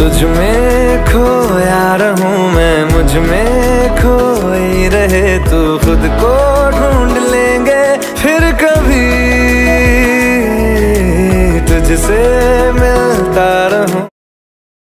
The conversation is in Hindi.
तुझ में खोया रहूँ मैं मुझमें खोई रहे तू। खुद को ढूंढ लेंगे फिर कभी। तुझसे मिलता